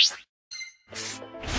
you